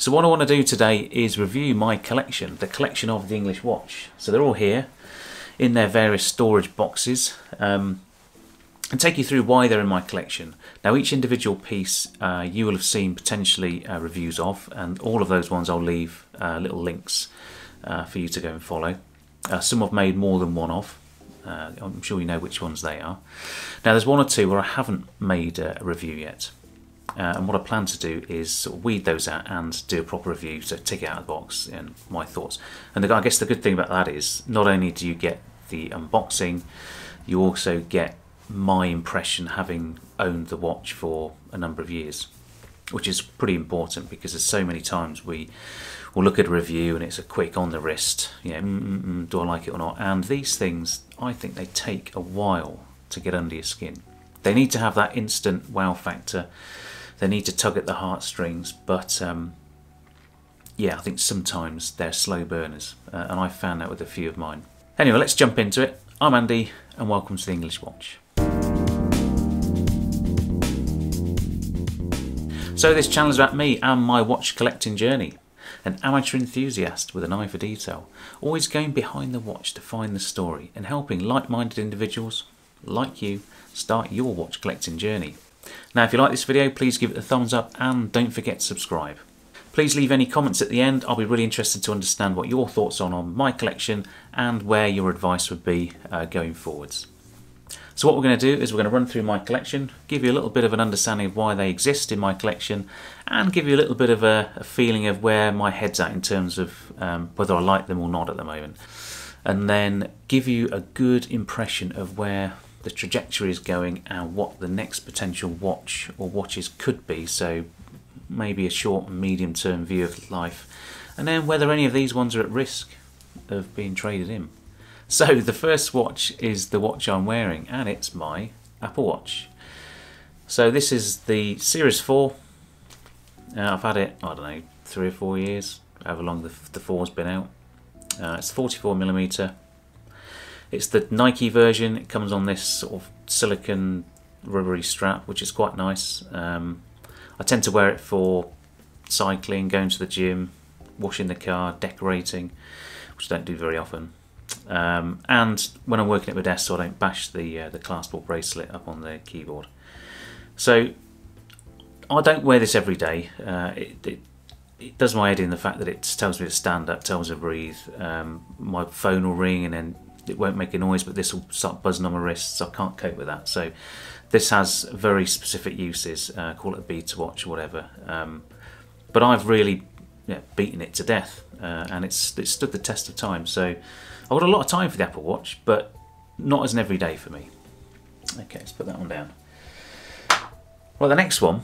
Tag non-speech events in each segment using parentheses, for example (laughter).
So what I want to do today is review my collection, the collection of the English watch. So they're all here in their various storage boxes um, and take you through why they're in my collection. Now each individual piece uh, you will have seen potentially uh, reviews of and all of those ones I'll leave uh, little links uh, for you to go and follow. Uh, some I've made more than one of. Uh, I'm sure you know which ones they are. Now there's one or two where I haven't made a review yet. Uh, and what I plan to do is sort of weed those out and do a proper review, so take it out of the box and my thoughts. And the, I guess the good thing about that is not only do you get the unboxing, you also get my impression having owned the watch for a number of years, which is pretty important because there's so many times we will look at a review and it's a quick on the wrist, you know, mm, mm, mm, do I like it or not? And these things, I think they take a while to get under your skin. They need to have that instant wow factor they need to tug at the heartstrings, but um, yeah, I think sometimes they're slow burners, uh, and I've found that with a few of mine. Anyway, let's jump into it. I'm Andy, and welcome to the English Watch. So, this channel is about me and my watch collecting journey. An amateur enthusiast with an eye for detail, always going behind the watch to find the story and helping like minded individuals like you start your watch collecting journey. Now if you like this video please give it a thumbs up and don't forget to subscribe. Please leave any comments at the end, I'll be really interested to understand what your thoughts are on my collection and where your advice would be uh, going forwards. So what we're going to do is we're going to run through my collection, give you a little bit of an understanding of why they exist in my collection and give you a little bit of a, a feeling of where my head's at in terms of um, whether I like them or not at the moment. And then give you a good impression of where the trajectory is going and what the next potential watch or watches could be. So maybe a short and medium term view of life, and then whether any of these ones are at risk of being traded in. So (laughs) the first watch is the watch I'm wearing, and it's my Apple Watch. So this is the Series 4. Uh, I've had it, I don't know, three or four years, however long the, the 4's been out. Uh, it's 44 millimeter it's the Nike version. It comes on this sort of silicon rubbery strap, which is quite nice. Um, I tend to wear it for cycling, going to the gym, washing the car, decorating, which I don't do very often. Um, and when I'm working at my desk, so I don't bash the uh, the claspable bracelet up on the keyboard. So I don't wear this every day. Uh, it, it, it, does my head in the fact that it tells me to stand up, tells me to breathe. Um, my phone will ring and then it won't make a noise, but this will start buzzing on my wrists. I can't cope with that. So this has very specific uses. Uh, call it a beater watch or whatever. Um, but I've really yeah, beaten it to death, uh, and it's it stood the test of time. So I've got a lot of time for the Apple Watch, but not as an everyday for me. Okay, let's put that one down. Well, the next one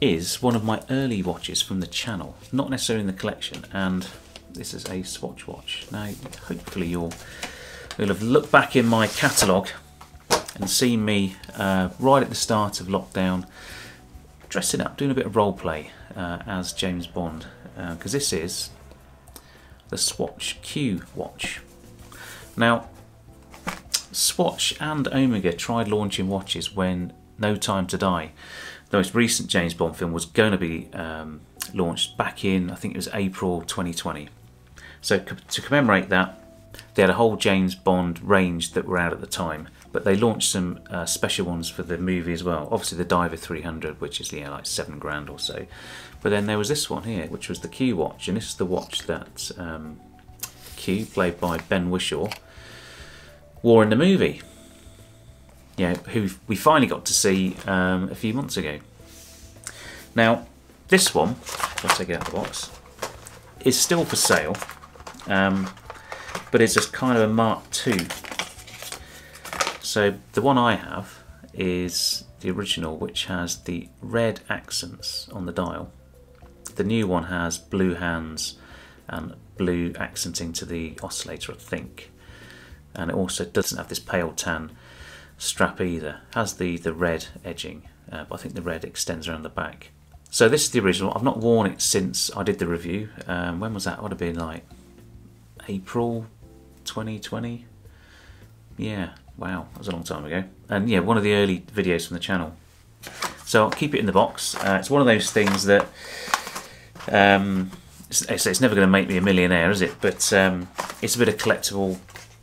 is one of my early watches from the channel, not necessarily in the collection, and this is a Swatch watch. Now, hopefully you'll, you'll have looked back in my catalogue and seen me uh, right at the start of lockdown dressing up, doing a bit of role play uh, as James Bond, because uh, this is the Swatch Q watch. Now, Swatch and Omega tried launching watches when No Time to Die, the most recent James Bond film, was going to be um, launched back in, I think it was April 2020. So to commemorate that, they had a whole James Bond range that were out at the time, but they launched some uh, special ones for the movie as well. Obviously, the Diver 300, which is yeah, like seven grand or so. But then there was this one here, which was the Q watch, and this is the watch that um, Q, played by Ben Whishaw, wore in the movie. Yeah, who we finally got to see um, a few months ago. Now, this one, I'll take it out of the box, is still for sale um, but it's just kind of a Mark II. So the one I have is the original, which has the red accents on the dial. The new one has blue hands and blue accenting to the oscillator, I think. And it also doesn't have this pale tan strap either. It has the, the red edging, uh, but I think the red extends around the back. So this is the original. I've not worn it since I did the review. Um, when was that? would have been like April 2020. Yeah, wow, that was a long time ago. And yeah, one of the early videos from the channel. So I'll keep it in the box. Uh, it's one of those things that Um, it's, it's, never going to make me a millionaire, is it? But um, it's a bit of collectible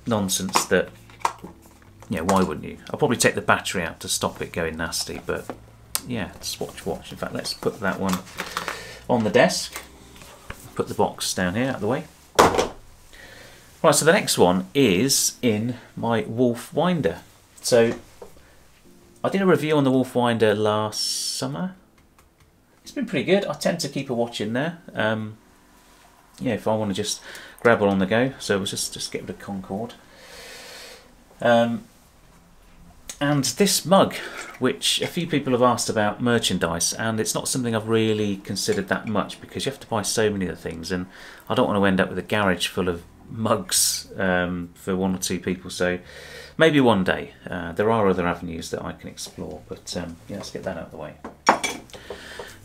nonsense that, yeah, why wouldn't you? I'll probably take the battery out to stop it going nasty, but yeah, Swatch watch. In fact, let's put that one on the desk. Put the box down here out of the way. Right, so the next one is in my Wolf Winder. So I did a review on the Wolf Winder last summer. It's been pretty good. I tend to keep a watch in there. Um, yeah, if I want to just grab one on the go. So we'll just just get rid of Concorde. Um, and this mug, which a few people have asked about merchandise, and it's not something I've really considered that much because you have to buy so many of the things, and I don't want to end up with a garage full of mugs um, for one or two people. So maybe one day. Uh, there are other avenues that I can explore, but um, yeah, let's get that out of the way.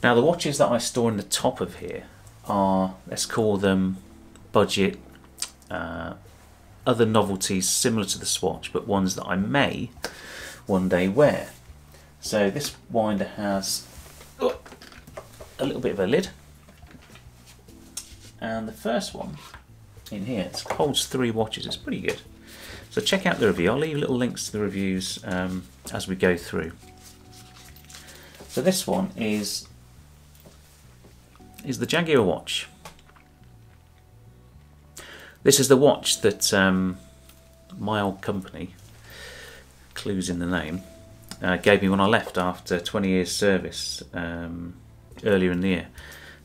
Now, the watches that I store in the top of here are, let's call them budget, uh, other novelties similar to the Swatch, but ones that I may one day wear. So this winder has oh, a little bit of a lid. And the first one in here it holds three watches. It's pretty good. So check out the review. I'll leave little links to the reviews um, as we go through. So this one is is the Jaguar watch. This is the watch that um, my old company clues in the name, uh, gave me when I left after 20 years service um, earlier in the year.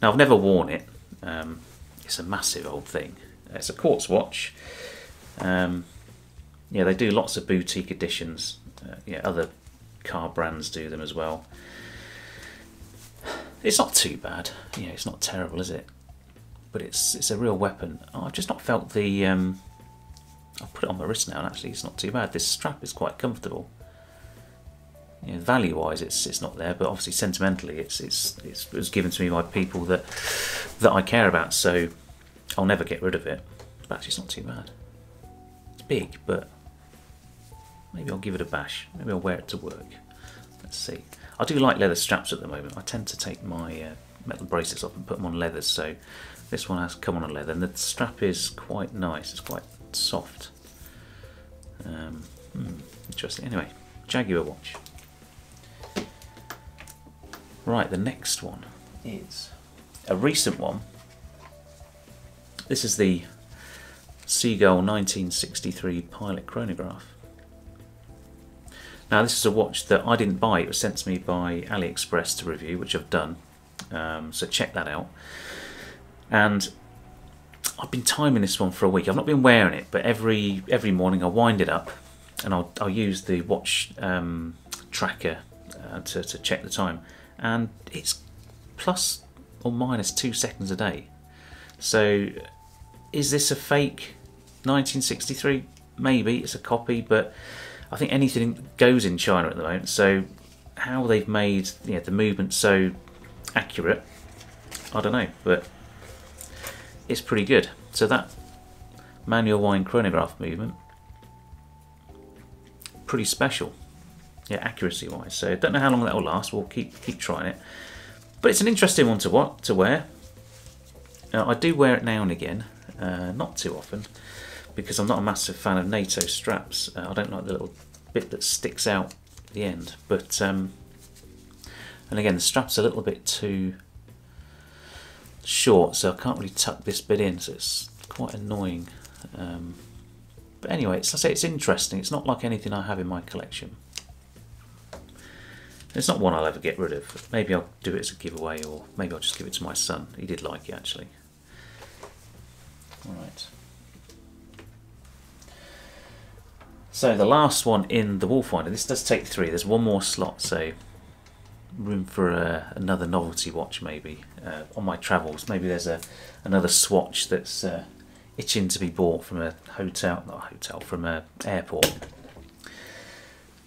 Now I've never worn it. Um, it's a massive old thing. It's a quartz watch. Um, yeah, they do lots of boutique editions. Uh, yeah, other car brands do them as well. It's not too bad. Yeah, it's not terrible, is it? But it's it's a real weapon. I've just not felt the um, I'll put it on my wrist now, and actually, it's not too bad. This strap is quite comfortable. You know, value-wise, it's it's not there, but obviously sentimentally, it's, it's it's it was given to me by people that that I care about, so I'll never get rid of it. But actually, it's not too bad. It's big, but maybe I'll give it a bash. Maybe I'll wear it to work. Let's see. I do like leather straps at the moment. I tend to take my uh, metal bracelets off and put them on leathers, so this one has come on a leather, and the strap is quite nice. It's quite soft. Um, hmm, interesting. Anyway, Jaguar watch. Right, the next one is a recent one. This is the Seagull 1963 Pilot Chronograph. Now, this is a watch that I didn't buy. It was sent to me by AliExpress to review, which I've done. Um, so check that out. And I've been timing this one for a week. I've not been wearing it, but every every morning I wind it up, and I'll I'll use the watch um, tracker uh, to to check the time, and it's plus or minus two seconds a day. So, is this a fake 1963? Maybe it's a copy, but I think anything goes in China at the moment. So, how they've made you know, the movement so accurate, I don't know, but it's pretty good. So that manual wind chronograph movement, pretty special, yeah, accuracy wise. So don't know how long that will last. We'll keep keep trying it, but it's an interesting one to what to wear. I do wear it now and again, uh, not too often, because I'm not a massive fan of NATO straps. Uh, I don't like the little bit that sticks out at the end, but um, and again the strap's a little bit too short so I can't really tuck this bit in so it's quite annoying. Um, but anyway it's, I say it's interesting. It's not like anything I have in my collection. It's not one I'll ever get rid of. Maybe I'll do it as a giveaway or maybe I'll just give it to my son. He did like it actually alright so the last one in the Wolfwinder this does take three there's one more slot so room for uh, another novelty watch maybe uh, on my travels. Maybe there's a another swatch that's uh, itching to be bought from a hotel, not a hotel, from a airport.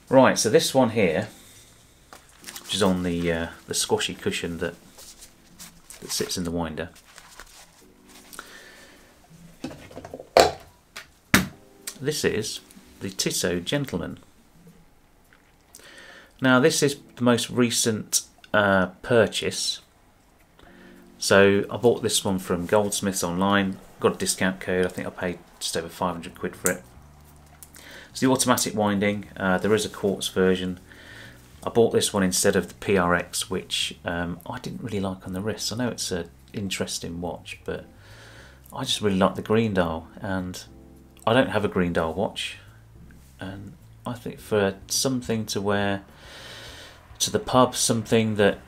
Right, so this one here, which is on the uh, the squashy cushion that that sits in the winder. This is the Tissot Gentleman. Now this is the most recent uh, purchase So I bought this one from Goldsmiths online. Got a discount code. I think I paid just over 500 quid for it. It's the automatic winding. Uh, there is a quartz version. I bought this one instead of the PRX, which um, I didn't really like on the wrist. I know it's an interesting watch, but I just really like the green dial, and I don't have a green dial watch, and I think for something to wear to the pub, something that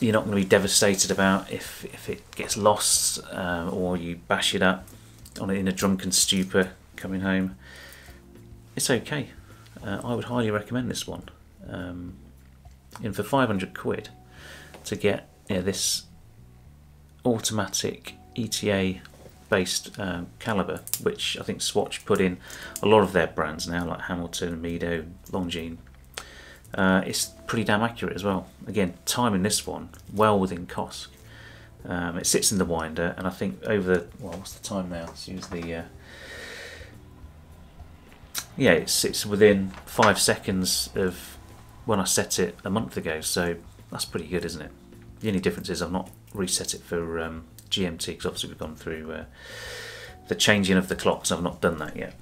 you're not going to be devastated about if if it gets lost uh, or you bash it up on in a drunken stupor coming home. It's okay. Uh, I would highly recommend this one. Um, and for 500 quid to get yeah, this automatic ETA based um, caliber, which I think Swatch put in a lot of their brands now, like Hamilton, Mido, Longines. Uh, it's pretty damn accurate as well. Again, time in this one well within COSC. Um, it sits in the winder, and I think over the well, what's the time now? Let's use the uh, yeah, it sits within five seconds of when I set it a month ago. So that's pretty good, isn't it? The only difference is I've not reset it for um, GMT because obviously we've gone through uh, the changing of the clocks. I've not done that yet.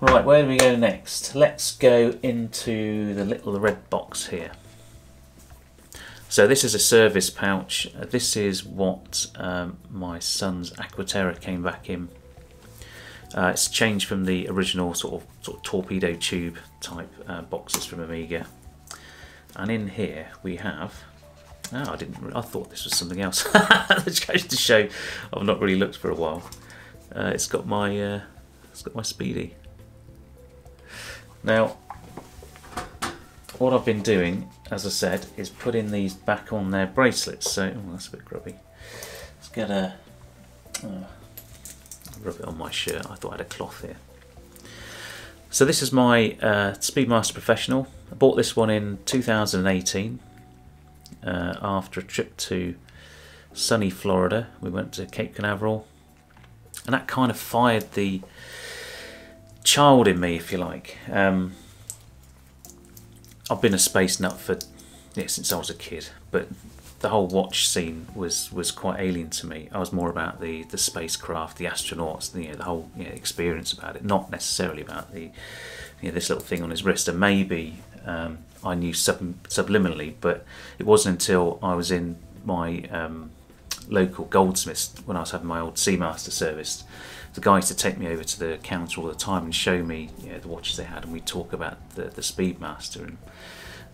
Right, where do we go next? Let's go into the little red box here. So this is a service pouch. Uh, this is what um, my son's Aquaterra came back in. Uh, it's changed from the original sort of, sort of torpedo tube type uh, boxes from Omega. And in here we have Oh, I didn't. I thought this was something else. (laughs) Which goes to show I've not really looked for a while. Uh, it's got my uh, it's got my Speedy. Now, what I've been doing, as I said, is putting these back on their bracelets. So oh, that's a bit grubby. Let's get a uh, rub it on my shirt. I thought I had a cloth here. So this is my uh, Speedmaster Professional. I bought this one in 2018 uh, after a trip to sunny Florida. We went to Cape Canaveral, and that kind of fired the child in me, if you like. Um, I've been a space nut for yeah, since I was a kid, but the whole watch scene was was quite alien to me. I was more about the the spacecraft, the astronauts, the, you know, the whole you know, experience about it, not necessarily about the you know, this little thing on his wrist. And maybe um, I knew sub, subliminally, but it wasn't until I was in my um, local goldsmiths when I was having my old Seamaster service. The guy used to take me over to the counter all the time and show me you know, the watches they had, and we'd talk about the, the Speedmaster and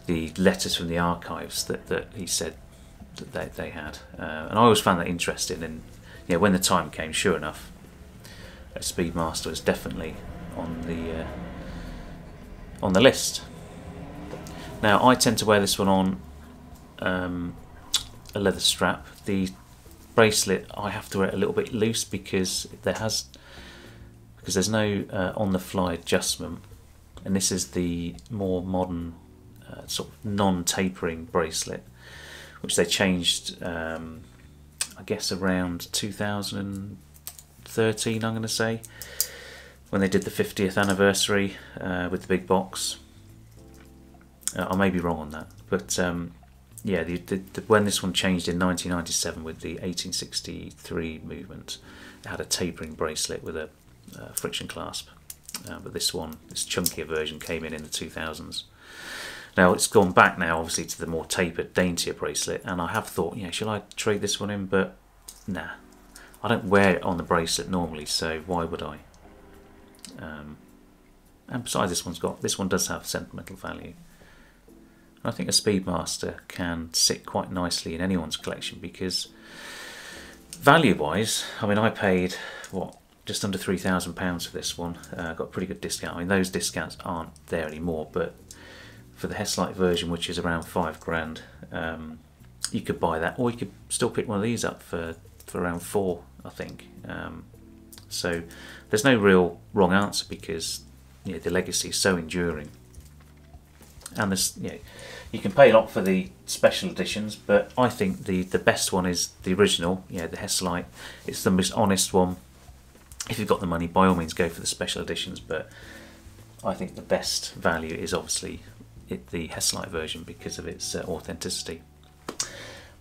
the letters from the archives that, that he said that they, they had. Uh, and I always found that interesting. And know, when the time came, sure enough, a Speedmaster was definitely on the uh, on the list. Now I tend to wear this one on um, a leather strap. The bracelet I have to wear it a little bit loose because there has because there's no uh, on the fly adjustment and this is the more modern uh, sort of non-tapering bracelet which they changed um, I guess around 2013 I'm going to say when they did the 50th anniversary uh, with the big box uh, I may be wrong on that, but um, yeah, the, the, the, when this one changed in 1997 with the 1863 movement, it had a tapering bracelet with a uh, friction clasp. Uh, but this one, this chunkier version, came in in the 2000s. Now it's gone back now, obviously, to the more tapered, daintier bracelet, and I have thought, yeah, should I trade this one in? But nah, I don't wear it on the bracelet normally, so why would I? Um, and besides, this one's got this one does have sentimental value. I think a Speedmaster can sit quite nicely in anyone's collection because value wise, I mean, I paid what just under three thousand pounds for this one. Uh, got a pretty good discount. I mean, those discounts aren't there anymore, but for the Hesalite version, which is around five grand, um, you could buy that, or you could still pick one of these up for for around four, I think. Um, so there's no real wrong answer because you know, the legacy is so enduring and this you know, you can pay a lot for the special editions, but I think the the best one is the original. You know, the Hesalite. It's the most honest one. If you've got the money, by all means, go for the special editions. But I think the best value is obviously it, the Hesalite version because of its uh, authenticity.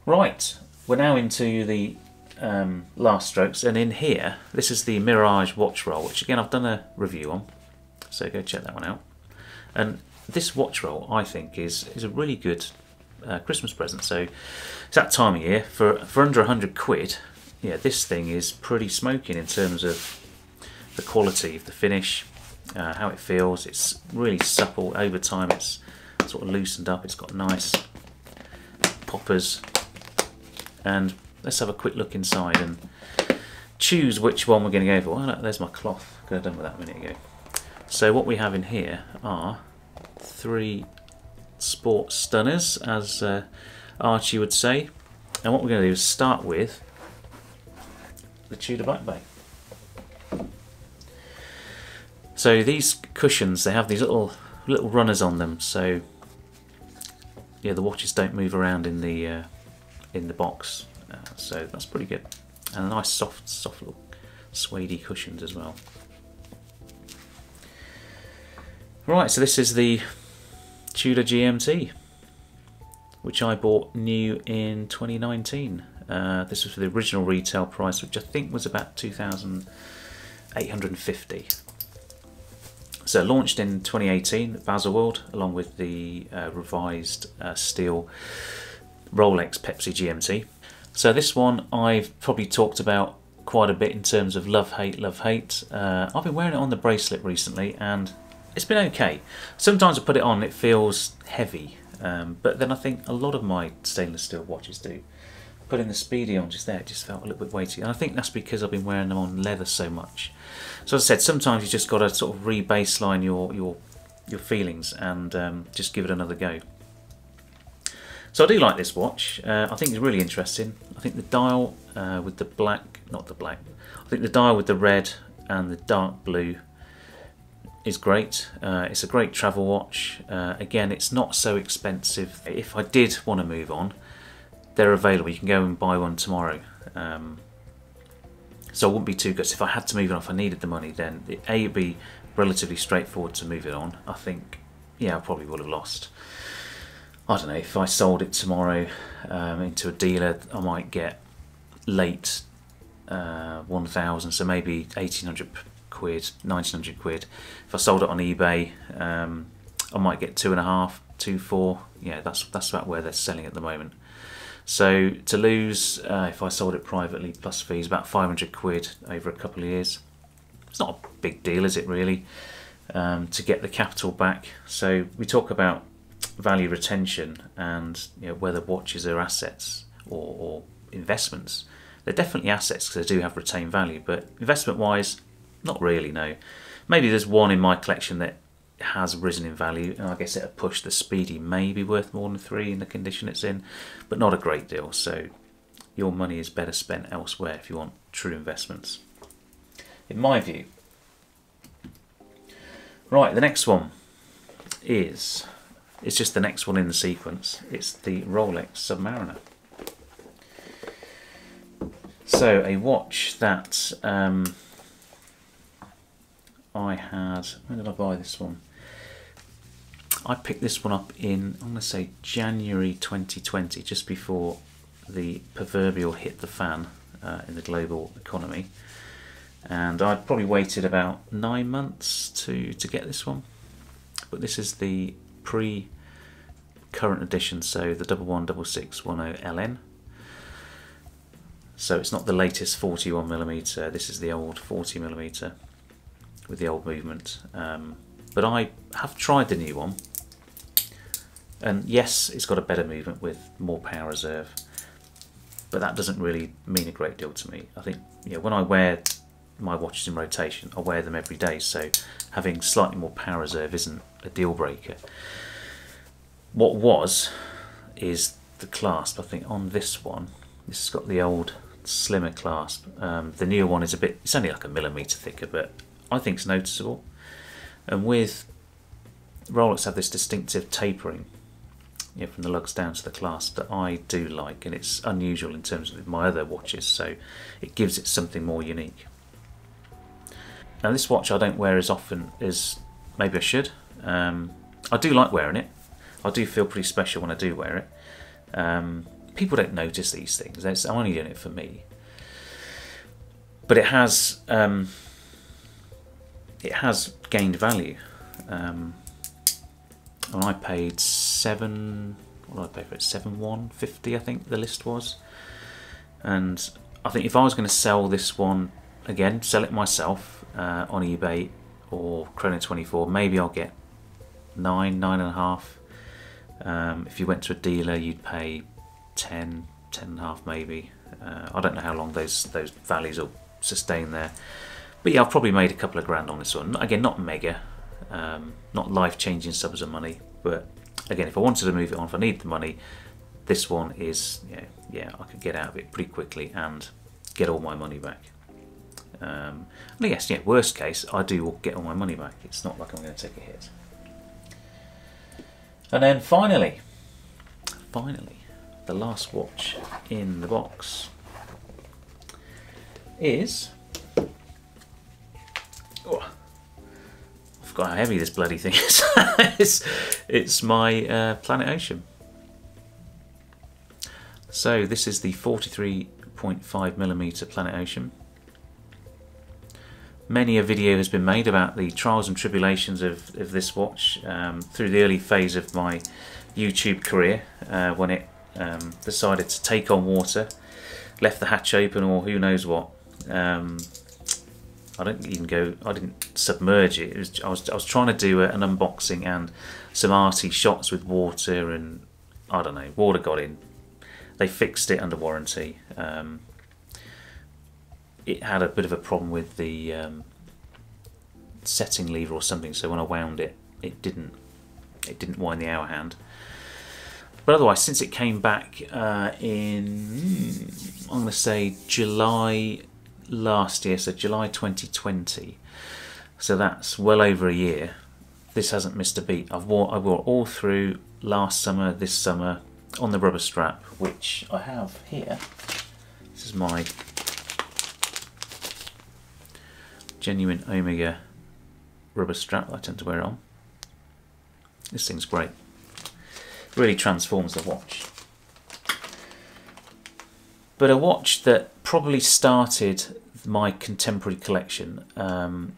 Right, we're now into the um, last strokes, and in here, this is the Mirage watch roll, which again I've done a review on, so go check that one out. And this watch roll, I think, is is a really good uh, Christmas present. So it's that time of year for for under hundred quid. Yeah, this thing is pretty smoking in terms of the quality of the finish, uh, how it feels. It's really supple over time. It's sort of loosened up. It's got nice poppers, and let's have a quick look inside and choose which one we're going to go for. Look, there's my cloth. Could have done with that a minute ago. So what we have in here are three sport stunners, as uh, Archie would say. And what we're going to do is start with the Tudor Black Bay. So these cushions, they have these little little runners on them, so yeah, the watches don't move around in the uh, in the box. Uh, so that's pretty good, and a nice soft, soft little suede cushions as well. Right, so this is the Tudor GMT, which I bought new in 2019. Uh, this was for the original retail price, which I think was about 2,850. So launched in 2018 at Baselworld, along with the uh, revised uh, steel Rolex Pepsi GMT. So this one I've probably talked about quite a bit in terms of love hate love hate. Uh, I've been wearing it on the bracelet recently and it's been okay. Sometimes I put it on, it feels heavy, um, but then I think a lot of my stainless steel watches do. Putting the Speedy on just there, it just felt a little bit weighty, and I think that's because I've been wearing them on leather so much. So as I said, sometimes you just got to sort of re-baseline your your your feelings and um, just give it another go. So I do like this watch. Uh, I think it's really interesting. I think the dial uh, with the black, not the black, I think the dial with the red and the dark blue is great. Uh, it's a great travel watch. Uh, again, it's not so expensive. If I did want to move on, they're available. You can go and buy one tomorrow. Um, so I wouldn't be too good. If I had to move it on, if I needed the money, then it A would be relatively straightforward to move it on. I think, yeah, I probably would have lost. I don't know, if I sold it tomorrow um, into a dealer, I might get late uh, 1,000, so maybe 1,800 quid, 1900 quid. If I sold it on eBay, um, I might get two and a half, two, four. Yeah, that's that's about where they're selling at the moment. So to lose, uh, if I sold it privately plus fees, about 500 quid over a couple of years. It's not a big deal, is it really? Um, to get the capital back. So we talk about value retention and you know, whether watches are assets or, or investments. They're definitely assets because they do have retained value, but investment wise, not really, no. Maybe there's one in my collection that has risen in value, and I guess it would push the Speedy may be worth more than three in the condition it's in, but not a great deal. So your money is better spent elsewhere if you want true investments, in my view. Right, the next one is it's just the next one in the sequence. It's the Rolex Submariner. So a watch that um, I had, when did I buy this one? I picked this one up in, I'm going to say January 2020, just before the proverbial hit the fan uh, in the global economy. And I'd probably waited about nine months to, to get this one. But this is the pre current edition, so the 116610LN. So it's not the latest 41mm, this is the old 40mm with the old movement. Um, but I have tried the new one, and yes, it's got a better movement with more power reserve, but that doesn't really mean a great deal to me. I think you know, when I wear my watches in rotation, I wear them every day, so having slightly more power reserve isn't a deal breaker. What was is the clasp. I think on this one, this has got the old slimmer clasp. Um, the newer one is a bit, it's only like a millimetre thicker, but I think it's noticeable. And with Rolex have this distinctive tapering you know, from the lugs down to the clasp that I do like, and it's unusual in terms of my other watches, so it gives it something more unique. Now this watch I don't wear as often as maybe I should. Um, I do like wearing it. I do feel pretty special when I do wear it. Um, people don't notice these things. It's, I'm only doing it for me, but it has um, it has gained value. Um, and I paid seven. What did I pay for it? Seven one fifty, I think the list was. And I think if I was going to sell this one again, sell it myself uh, on eBay or Chrono24, maybe I'll get nine, nine and a half. Um, if you went to a dealer, you'd pay 10, 10 and a half maybe. Uh, I don't know how long those those values will sustain there. But yeah, I've probably made a couple of grand on this one. Again, not mega, um, not life-changing sums of money, but again, if I wanted to move it on, if I need the money, this one is, yeah, yeah, I could get out of it pretty quickly and get all my money back. Um, and yes, yeah, worst case, I do get all my money back. It's not like I'm going to take a hit. And then finally, finally, the last watch in the box is. Oh, I forgot how heavy this bloody thing is. (laughs) it's, it's my uh, Planet Ocean. So this is the 43.5 millimeter Planet Ocean. Many a video has been made about the trials and tribulations of, of this watch um, through the early phase of my YouTube career uh, when it um, decided to take on water, left the hatch open or who knows what. Um, I don't even go. I didn't submerge it. it was, I was I was trying to do a, an unboxing and some arty shots with water and I don't know. Water got in. They fixed it under warranty. Um, it had a bit of a problem with the um, setting lever or something. So when I wound it, it didn't it didn't wind the hour hand. But otherwise, since it came back uh, in, I'm going to say July last year, so July 2020, so that's well over a year, this hasn't missed a beat. I've wore, I wore all through last summer, this summer, on the rubber strap, which I have here. This is my genuine Omega rubber strap that I tend to wear on. This thing's great really transforms the watch. But a watch that probably started my contemporary collection um,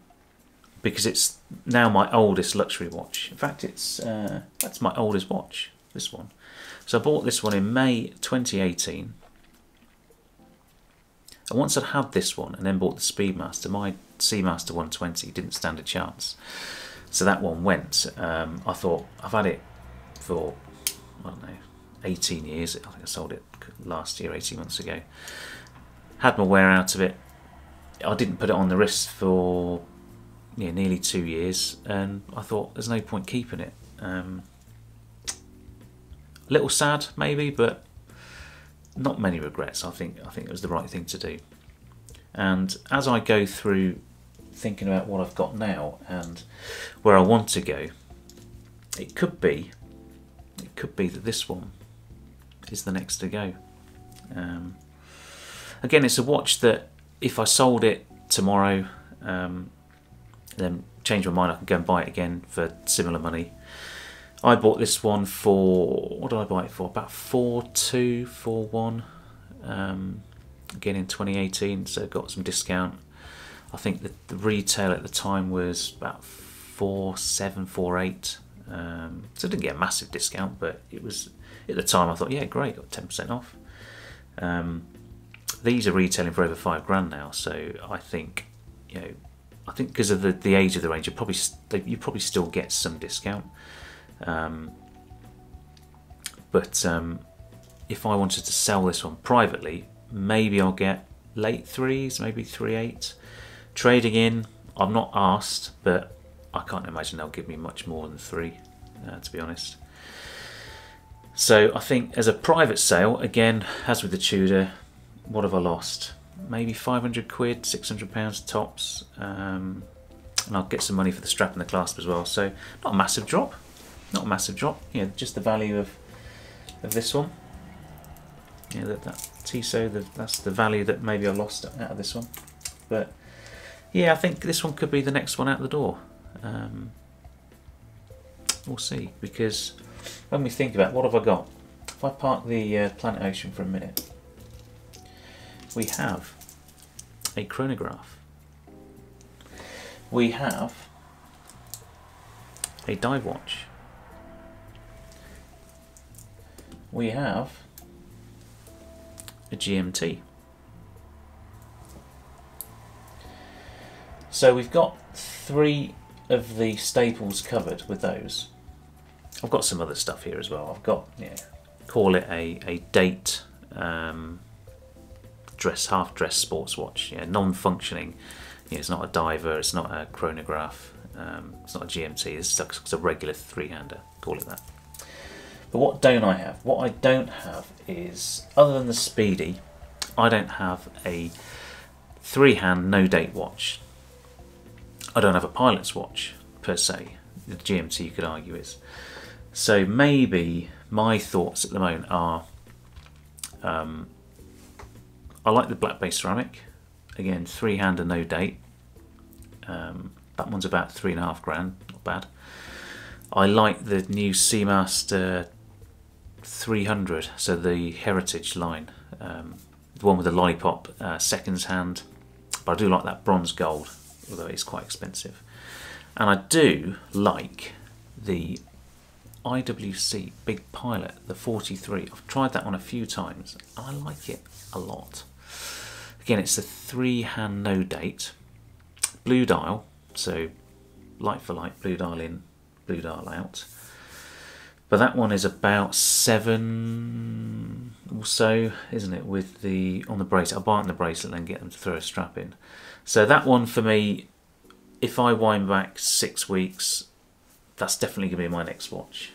because it's now my oldest luxury watch. In fact, it's uh, that's my oldest watch. This one. So I bought this one in May 2018. And once I'd had this one and then bought the Speedmaster, my Seamaster 120 didn't stand a chance. So that one went. Um, I thought I've had it for I don't know, 18 years. I think I sold it last year, 18 months ago. Had my wear out of it. I didn't put it on the wrist for yeah, nearly two years, and I thought there's no point keeping it. Um, a little sad, maybe, but not many regrets. I think I think it was the right thing to do. And as I go through thinking about what I've got now and where I want to go, it could be it could be that this one is the next to go. Um, again, it's a watch that if I sold it tomorrow, um, then change my mind, I can go and buy it again for similar money. I bought this one for what did I buy it for? About four two, four one. Um, again in 2018, so got some discount. I think that the retail at the time was about four seven, four eight. Um, so didn't get a massive discount, but it was at the time I thought, yeah, great, got ten percent off. Um, these are retailing for over five grand now, so I think, you know, I think because of the, the age of the range, you probably you probably still get some discount. Um, but um, if I wanted to sell this one privately, maybe I'll get late threes, maybe three eight. Trading in, I'm not asked, but I can't imagine they'll give me much more than three, uh, to be honest. So I think as a private sale, again, as with the Tudor, what have I lost? Maybe 500 quid, 600 pounds tops. Um, and I'll get some money for the strap and the clasp as well. So not a massive drop, not a massive drop. Yeah, just the value of of this one. Yeah, that, that Tissot, the, that's the value that maybe I lost out of this one. But yeah, I think this one could be the next one out the door. Um, we'll see because when we think about what have I got if I park the uh, Planet Ocean for a minute, we have a chronograph. We have a dive watch. We have a GMT. So we've got three of the staples covered with those. I've got some other stuff here as well. I've got, yeah, call it a, a date um, dress, half dress sports watch. Yeah, non-functioning. Yeah, it's not a diver. It's not a chronograph. Um, it's not a GMT. It's, it's a regular three-hander. Call it that. But what don't I have? What I don't have is, other than the Speedy, I don't have a three-hand no-date watch. I don't have a pilot's watch per se. The GMT you could argue is. So maybe my thoughts at the moment are um, I like the Black Bay ceramic. Again, three hander, no date. Um, that one's about three and a half grand, not bad. I like the new Seamaster 300, so the Heritage line, um, the one with the lollipop uh, seconds hand. But I do like that bronze gold, although it's quite expensive. And I do like the IWC Big Pilot, the 43. I've tried that one a few times. I like it a lot. Again, it's a three hand no date, blue dial, so light for light, blue dial in, blue dial out. But that one is about seven or so, isn't it? With the on the bracelet, I'll buy it on the bracelet and then get them to throw a strap in. So that one for me, if I wind back six weeks, that's definitely going to be my next watch.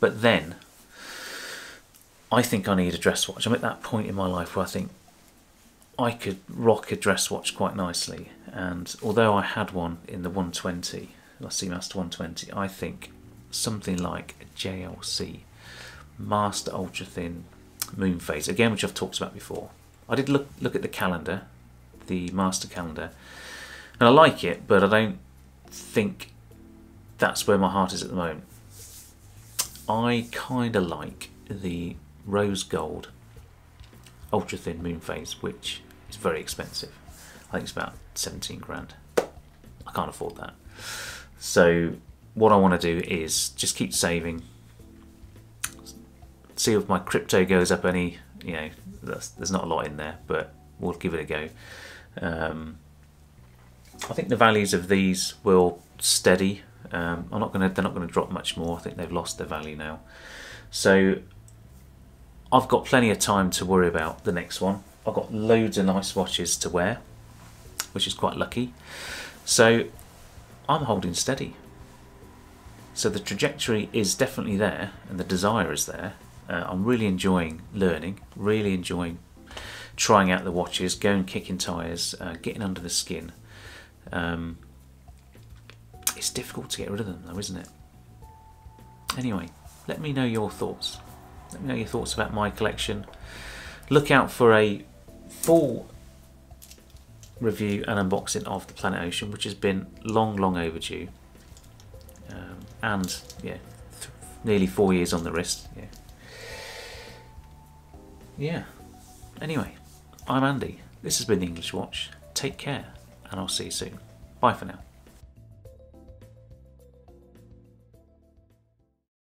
But then, I think I need a dress watch. I'm at that point in my life where I think I could rock a dress watch quite nicely. And although I had one in the 120, the Seamaster 120, I think something like a JLC Master Ultra Thin Moon Phase, again, which I've talked about before. I did look look at the calendar, the Master calendar, and I like it, but I don't think that's where my heart is at the moment. I kind of like the rose gold ultra thin moon phase, which is very expensive. I think it's about 17 grand. I can't afford that. So what I want to do is just keep saving. See if my crypto goes up any. You know, there's not a lot in there, but we'll give it a go. Um, I think the values of these will steady um, I'm not going to. They're not going to drop much more. I think they've lost their value now. So I've got plenty of time to worry about the next one. I've got loads of nice watches to wear, which is quite lucky. So I'm holding steady. So the trajectory is definitely there, and the desire is there. Uh, I'm really enjoying learning, really enjoying trying out the watches, going kicking tyres, uh, getting under the skin. Um, it's difficult to get rid of them though, isn't it? Anyway, let me know your thoughts. Let me know your thoughts about my collection. Look out for a full review and unboxing of the Planet Ocean, which has been long, long overdue. Um, and, yeah, nearly four years on the wrist. Yeah. Yeah. Anyway, I'm Andy. This has been the English Watch. Take care, and I'll see you soon. Bye for now.